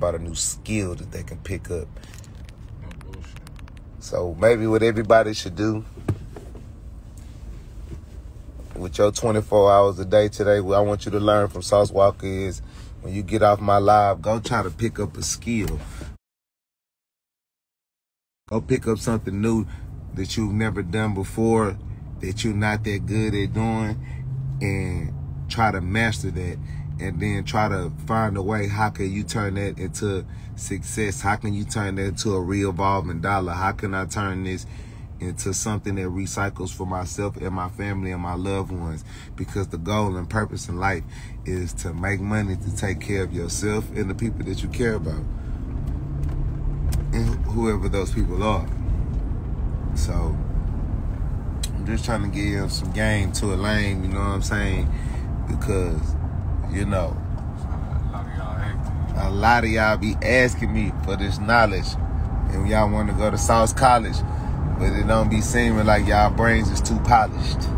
about a new skill that they can pick up. So maybe what everybody should do with your 24 hours a day today, what I want you to learn from Sauce Walka is when you get off my live, go try to pick up a skill. Go pick up something new that you've never done before, that you're not that good at doing, and try to master that. And then try to find a way, how can you turn that into success? How can you turn that into a revolving dollar? How can I turn this into something that recycles for myself and my family and my loved ones because the goal and purpose in life is to make money to take care of yourself and the people that you care about and whoever those people are so i'm just trying to give some game to a lane you know what i'm saying because you know a lot of y'all be asking me for this knowledge and y'all want to go to Sauce College but it don't be seeming like y'all brains is too polished.